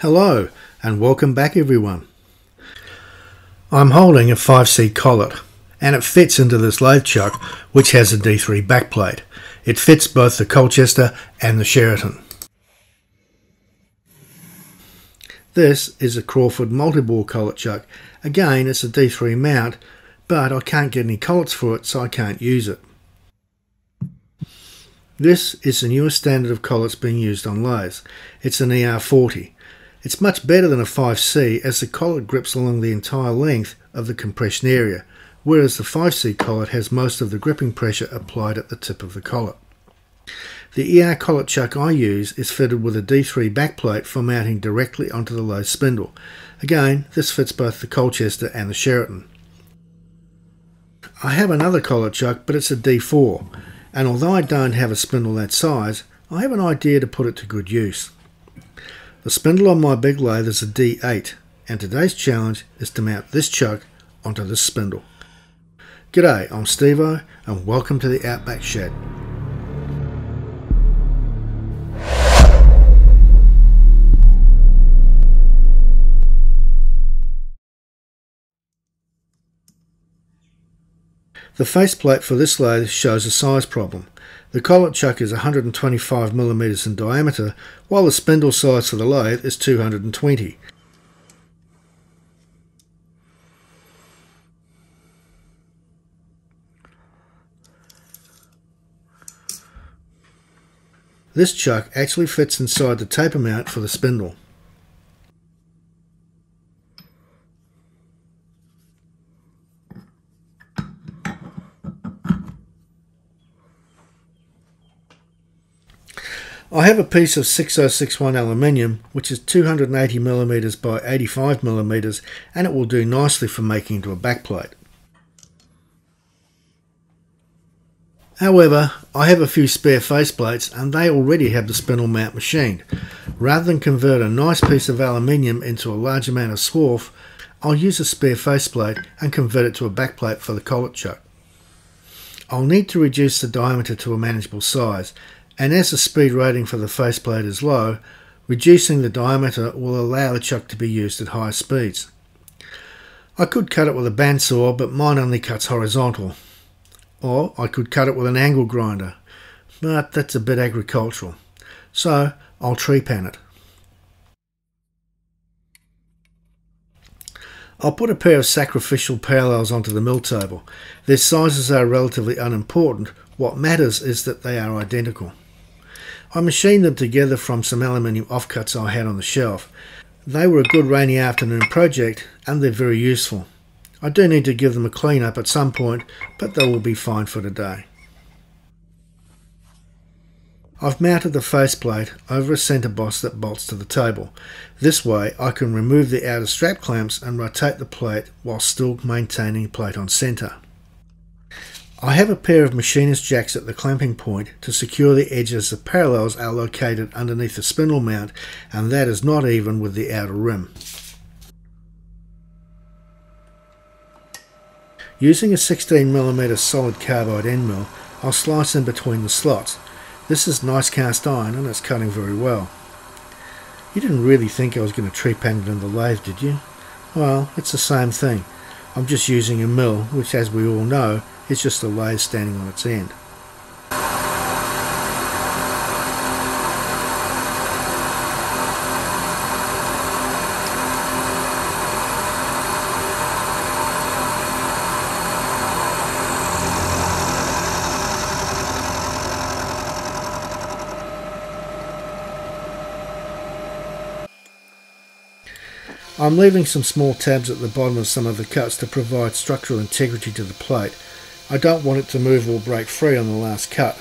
Hello and welcome back everyone. I'm holding a 5C collet and it fits into this lathe chuck which has a D3 backplate. It fits both the Colchester and the Sheraton. This is a Crawford multi-bore collet chuck. Again it's a D3 mount but I can't get any collets for it so I can't use it. This is the newest standard of collets being used on lathes. It's an ER40. It's much better than a 5C as the collet grips along the entire length of the compression area, whereas the 5C collet has most of the gripping pressure applied at the tip of the collet. The ER collet chuck I use is fitted with a D3 backplate for mounting directly onto the low spindle. Again, this fits both the Colchester and the Sheraton. I have another collet chuck, but it's a D4 and although I don't have a spindle that size, I have an idea to put it to good use. The spindle on my big lathe is a D8, and today's challenge is to mount this chuck onto this spindle. G'day, I'm Stevo, and welcome to the Outback Shed. The faceplate for this lathe shows a size problem. The collet chuck is 125mm in diameter, while the spindle size for the lathe is 220. This chuck actually fits inside the taper mount for the spindle. I have a piece of 6061 aluminium which is 280mm by 85mm and it will do nicely for making into a backplate. However, I have a few spare faceplates and they already have the spindle mount machined. Rather than convert a nice piece of aluminium into a large amount of swarf, I'll use a spare faceplate and convert it to a backplate for the collet chuck. I'll need to reduce the diameter to a manageable size and as the speed rating for the faceplate is low, reducing the diameter will allow the chuck to be used at high speeds. I could cut it with a bandsaw, but mine only cuts horizontal. Or I could cut it with an angle grinder, but that's a bit agricultural. So I'll trepan it. I'll put a pair of sacrificial parallels onto the mill table. Their sizes are relatively unimportant. What matters is that they are identical. I machined them together from some aluminium offcuts I had on the shelf. They were a good rainy afternoon project and they're very useful. I do need to give them a clean up at some point, but they will be fine for today. I've mounted the faceplate over a centre boss that bolts to the table. This way I can remove the outer strap clamps and rotate the plate while still maintaining plate on centre. I have a pair of machinist jacks at the clamping point to secure the edges the parallels are located underneath the spindle mount and that is not even with the outer rim. Using a 16mm solid carbide end mill, I'll slice in between the slots. This is nice cast iron and it's cutting very well. You didn't really think I was going to trepan it in the lathe, did you? Well, it's the same thing. I'm just using a mill, which as we all know, it's just a lathe standing on its end. I'm leaving some small tabs at the bottom of some of the cuts to provide structural integrity to the plate I don't want it to move or break free on the last cut.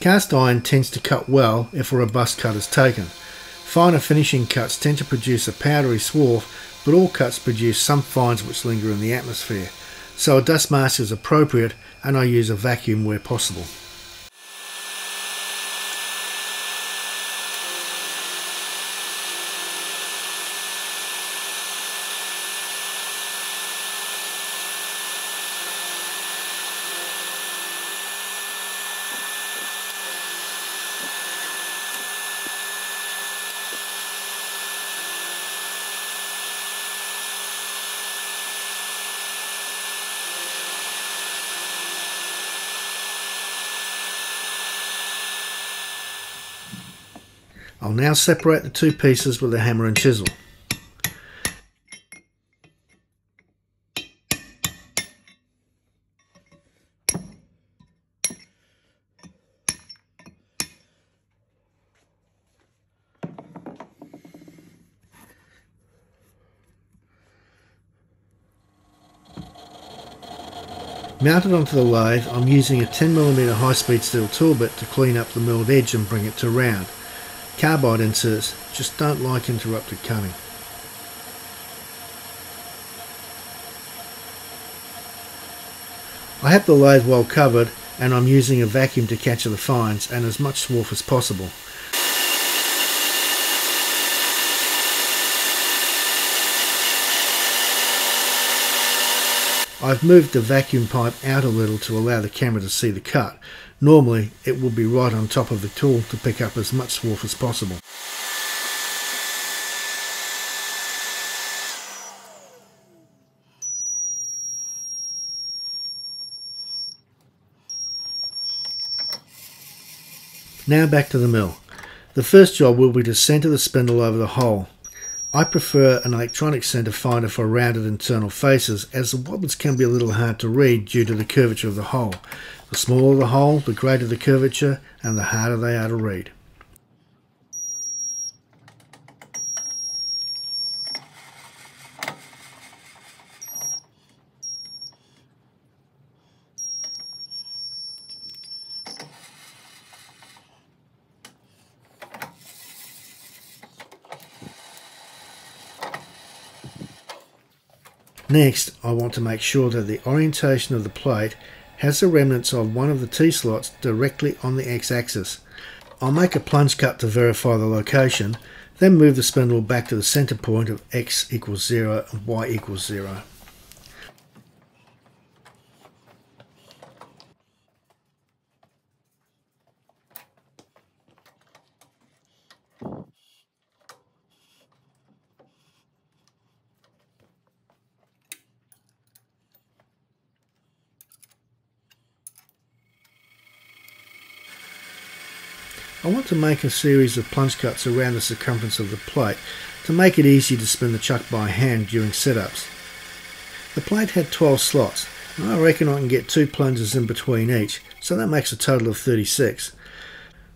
Cast iron tends to cut well if a robust cut is taken. Finer finishing cuts tend to produce a powdery swarf, but all cuts produce some fines which linger in the atmosphere. So a dust mask is appropriate and I use a vacuum where possible. I'll now separate the two pieces with a hammer and chisel. Mounted onto the lathe, I'm using a 10mm high-speed steel tool bit to clean up the milled edge and bring it to round. Carbide inserts just don't like interrupted cutting. I have the lathe well covered and I'm using a vacuum to capture the fines and as much swarf as possible. I've moved the vacuum pipe out a little to allow the camera to see the cut. Normally it will be right on top of the tool to pick up as much swarf as possible. Now back to the mill. The first job will be to centre the spindle over the hole. I prefer an electronic center finder for rounded internal faces as the wobblers can be a little hard to read due to the curvature of the hole. The smaller the hole, the greater the curvature and the harder they are to read. Next, I want to make sure that the orientation of the plate has the remnants of one of the T-slots directly on the x-axis. I'll make a plunge cut to verify the location, then move the spindle back to the center point of x equals 0 and y equals 0. I want to make a series of plunge cuts around the circumference of the plate to make it easy to spin the chuck by hand during setups. The plate had 12 slots and I reckon I can get two plunges in between each so that makes a total of 36.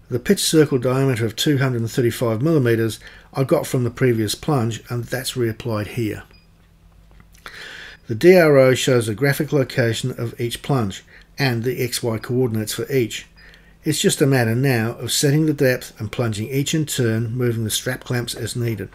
The pitch circle diameter of 235mm I got from the previous plunge and that's reapplied here. The DRO shows a graphic location of each plunge and the XY coordinates for each. It's just a matter now of setting the depth and plunging each in turn, moving the strap clamps as needed.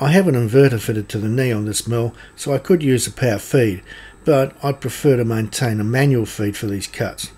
I have an inverter fitted to the knee on this mill, so I could use a power feed, but I'd prefer to maintain a manual feed for these cuts.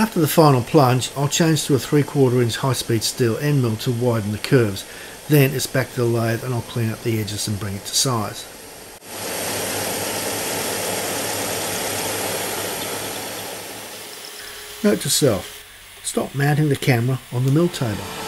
After the final plunge, I'll change to a 3 quarter inch high speed steel end mill to widen the curves. Then it's back to the lathe and I'll clean up the edges and bring it to size. Note to self, stop mounting the camera on the mill table.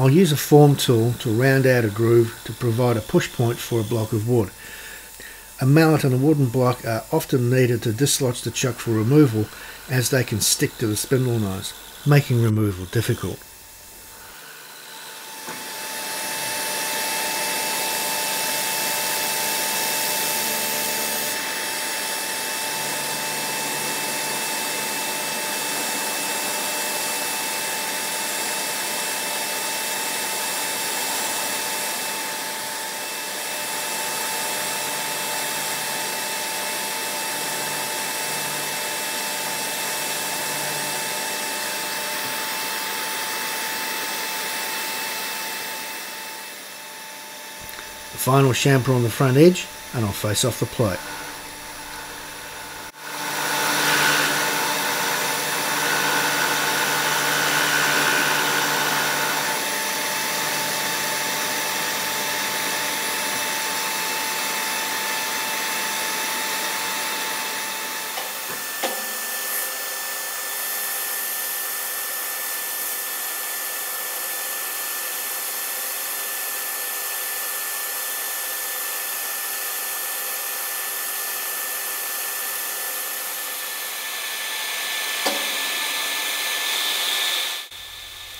I'll use a form tool to round out a groove to provide a push point for a block of wood. A mallet and a wooden block are often needed to dislodge the chuck for removal as they can stick to the spindle nose, making removal difficult. Final chamfer on the front edge and I'll face off the plate.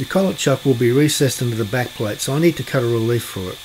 The collet chuck will be recessed into the back plate, so I need to cut a relief for it.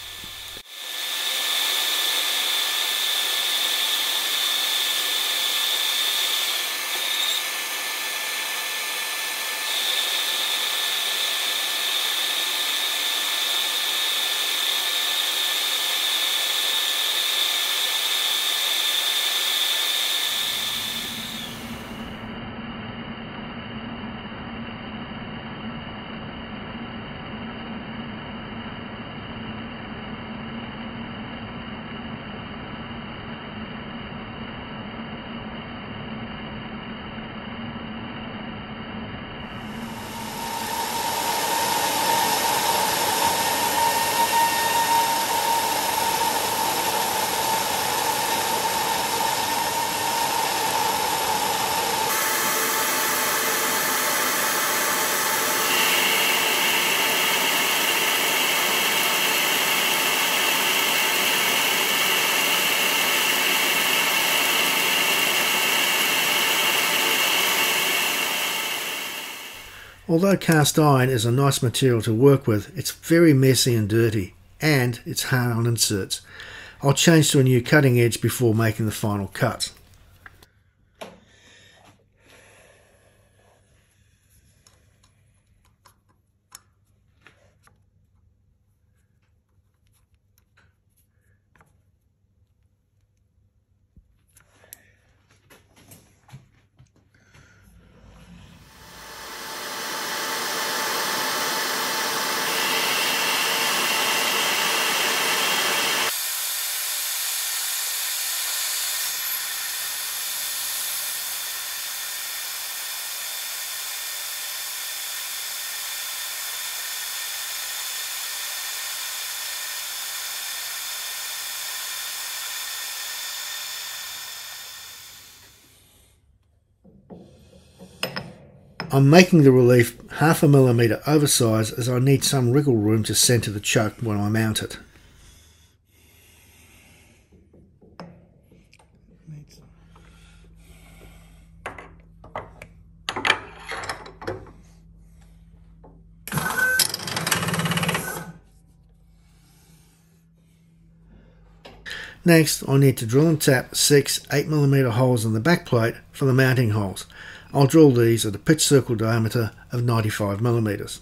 Although cast iron is a nice material to work with, it's very messy and dirty, and it's hard on inserts. I'll change to a new cutting edge before making the final cut. I'm making the relief half a millimetre oversized as I need some wriggle room to centre the chuck when I mount it. Next, I need to drill and tap six 8mm holes in the back plate for the mounting holes. I'll drill these at a pitch circle diameter of 95 millimeters.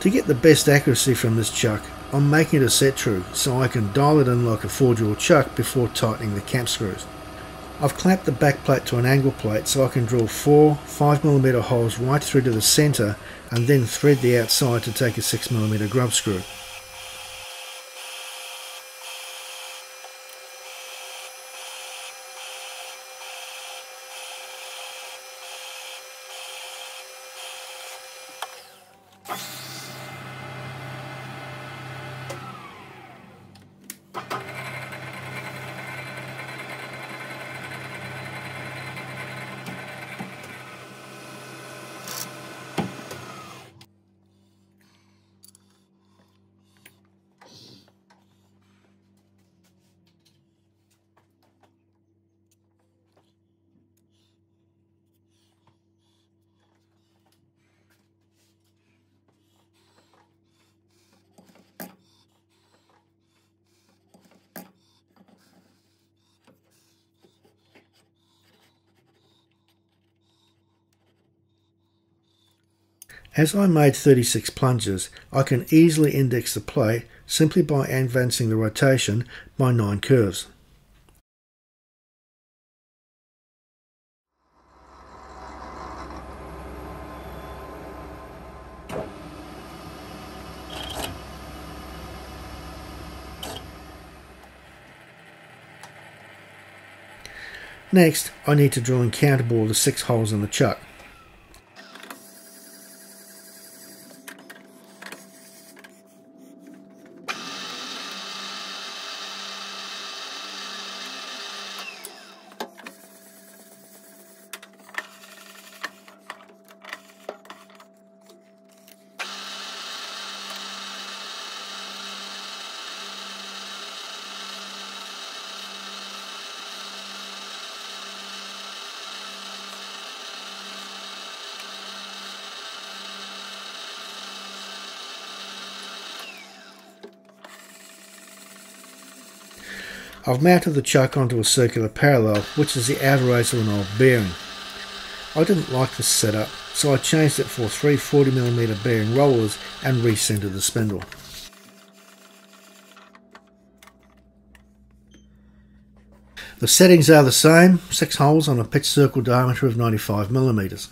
To get the best accuracy from this chuck, I'm making it a set-tru so I can dial it in like a 4 drill chuck before tightening the cap screws. I've clamped the back plate to an angle plate so I can drill four 5mm holes right through to the centre and then thread the outside to take a 6mm grub screw. As I made 36 plunges, I can easily index the play simply by advancing the rotation by 9 curves. Next, I need to drill and counterbore the six holes in the chuck. I've mounted the chuck onto a circular parallel, which is the outer race of an old bearing. I didn't like this setup, so I changed it for three 40mm bearing rollers and recentered the spindle. The settings are the same, 6 holes on a pitch circle diameter of 95mm.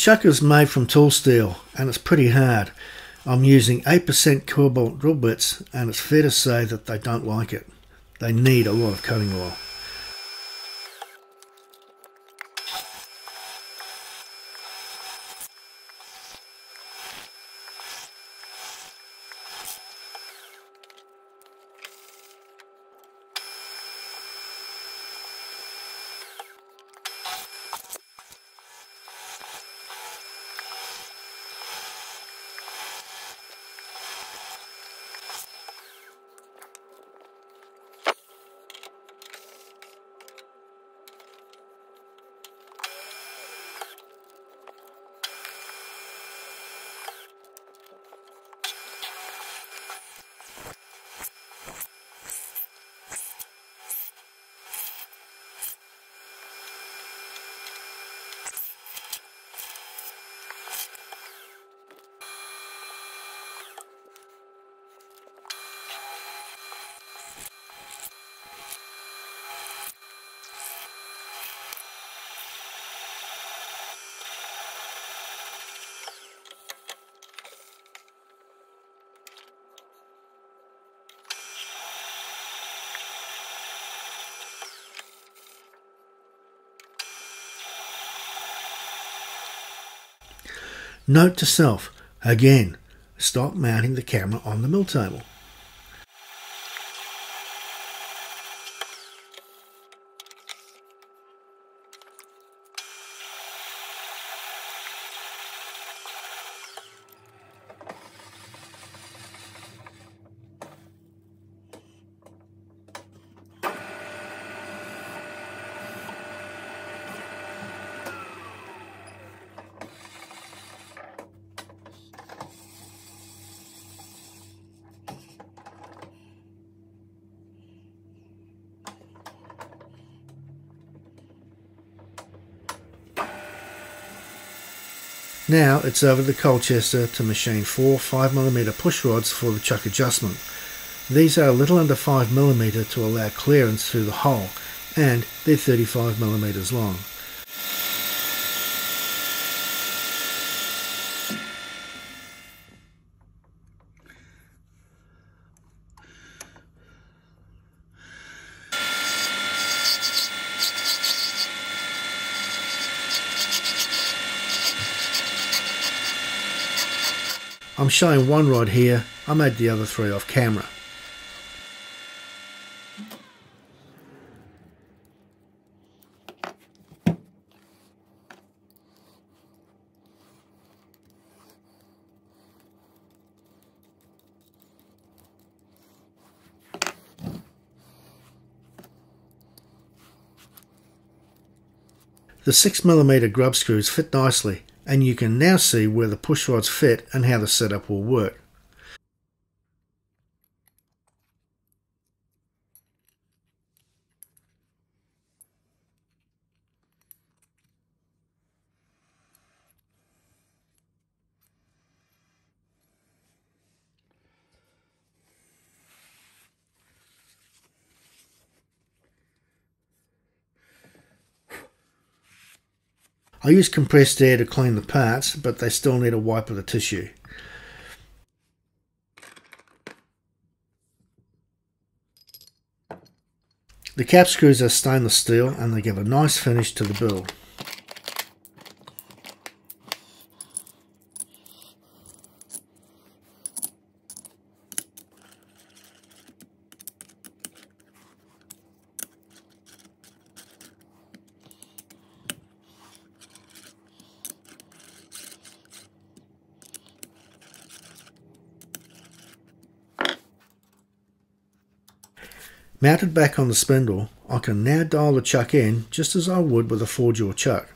Chucker is made from tool steel and it's pretty hard. I'm using 8% cobalt drill bits and it's fair to say that they don't like it. They need a lot of cutting oil. Note to self, again, stop mounting the camera on the mill table. Now it's over to the Colchester to machine four 5mm push rods for the chuck adjustment. These are a little under 5mm to allow clearance through the hole and they're 35mm long. I'm showing one rod here, I made the other three off camera. The 6mm grub screws fit nicely and you can now see where the push rods fit and how the setup will work. I use compressed air to clean the parts, but they still need a wipe of the tissue. The cap screws are stainless steel and they give a nice finish to the build. Mounted back on the spindle, I can now dial the chuck in just as I would with a four jaw chuck.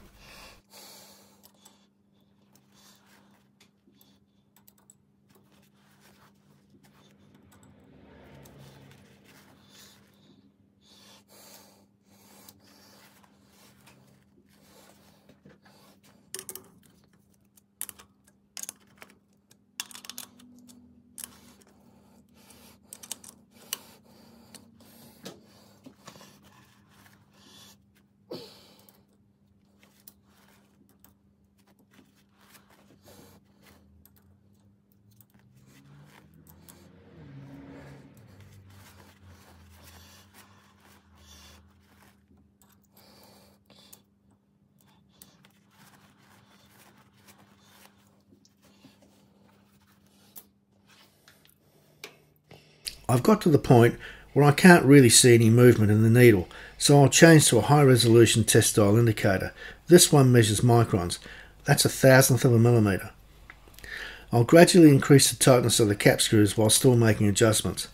I've got to the point where I can't really see any movement in the needle, so I'll change to a high resolution test style indicator. This one measures microns. That's a thousandth of a millimeter. I'll gradually increase the tightness of the cap screws while still making adjustments.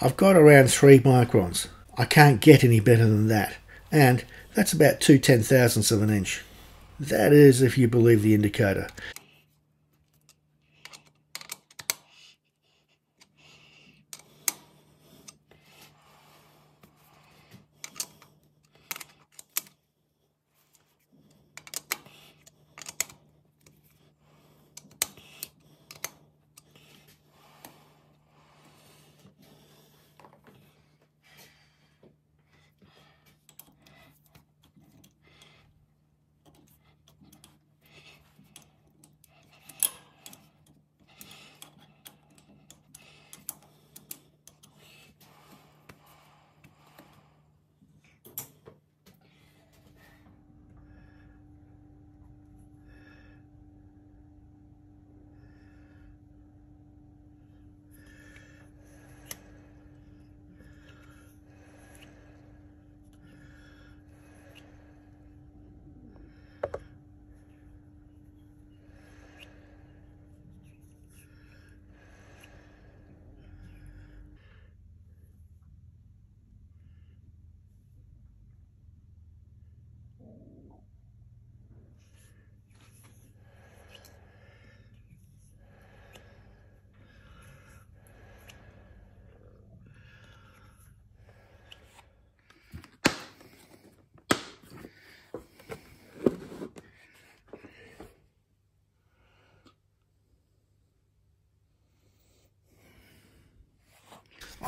I've got around 3 microns. I can't get any better than that. And that's about 2 ten thousandths of an inch. That is if you believe the indicator.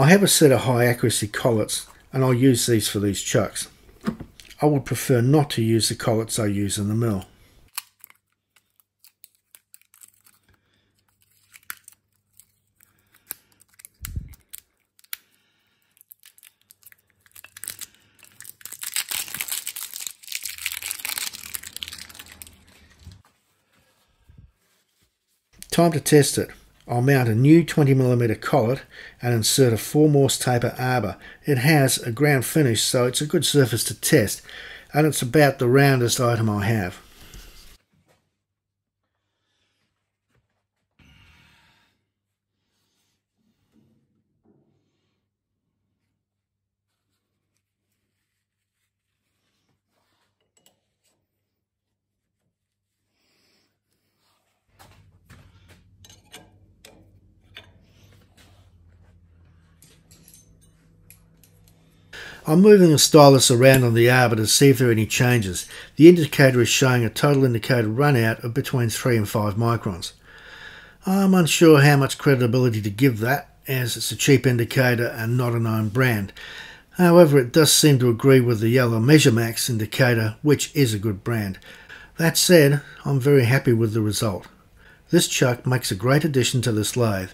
I have a set of high accuracy collets and I'll use these for these chucks. I would prefer not to use the collets I use in the mill. Time to test it. I'll mount a new 20mm collet and insert a 4 Morse taper arbor. It has a ground finish so it's a good surface to test and it's about the roundest item I have. I'm moving the stylus around on the arbor to see if there are any changes. The indicator is showing a total indicator run out of between 3 and 5 microns. I'm unsure how much credibility to give that as it's a cheap indicator and not a known brand. However, it does seem to agree with the yellow MeasureMax indicator, which is a good brand. That said, I'm very happy with the result. This chuck makes a great addition to this lathe.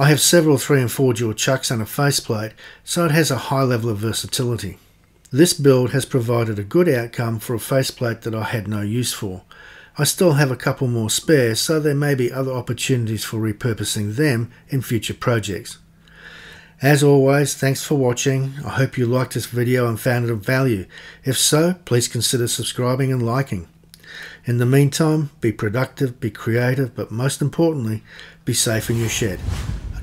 I have several 3 and 4 jaw chucks and a faceplate, so it has a high level of versatility. This build has provided a good outcome for a faceplate that I had no use for. I still have a couple more spare, so there may be other opportunities for repurposing them in future projects. As always, thanks for watching. I hope you liked this video and found it of value. If so, please consider subscribing and liking. In the meantime, be productive, be creative, but most importantly, be safe in your shed.